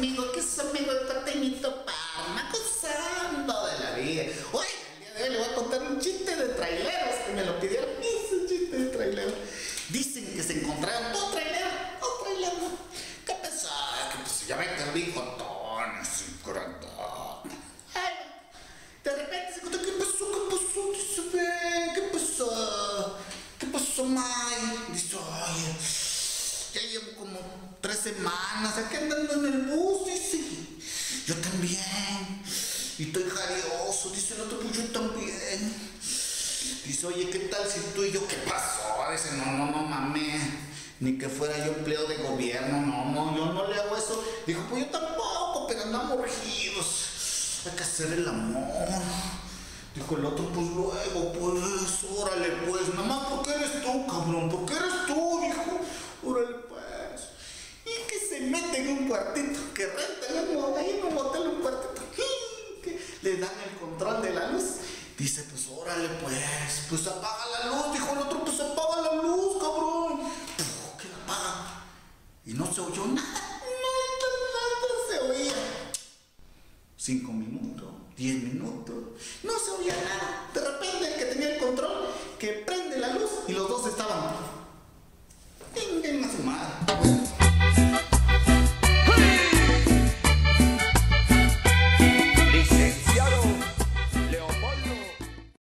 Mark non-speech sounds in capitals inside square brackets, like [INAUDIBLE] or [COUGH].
amigo, que es su amigo el Pateñito Parma, gozando de la vida. Hoy, el día de hoy le voy a contar un chiste de traileros que me lo pidieron. [LAUGHS] Es un chiste de traileros. Dicen que se encontraron dos traileros, dos traileros. ¿Qué pensaba? Que pues ya me perdí con semanas aquí andando en el bus, dice. Yo también. Y estoy jarioso, dice el otro, pues yo también. Dice, oye, ¿qué tal si tú y yo qué pasó? Dice, no, no, no mames. Ni que fuera yo empleo de gobierno, no, no, yo no le hago eso. Dijo, pues yo tampoco, pero andamos urgidos. Hay que hacer el amor. Dijo el otro, pues luego, pues, órale, pues, nada más porque eres tú, cabrón, porque eres tú, dijo, órale, pues. Y que se mete en un cuartito, que renta en un, ahí un hotel un cuartito, [LAUGHS] que le dan el control de la luz. Dice, pues órale, pues, pues apaga la luz, dijo el otro, pues apaga la luz, cabrón. Que la apaga. Y no se oyó nada, [LAUGHS] nada, nada se oía. Cinco minutos, diez minutos,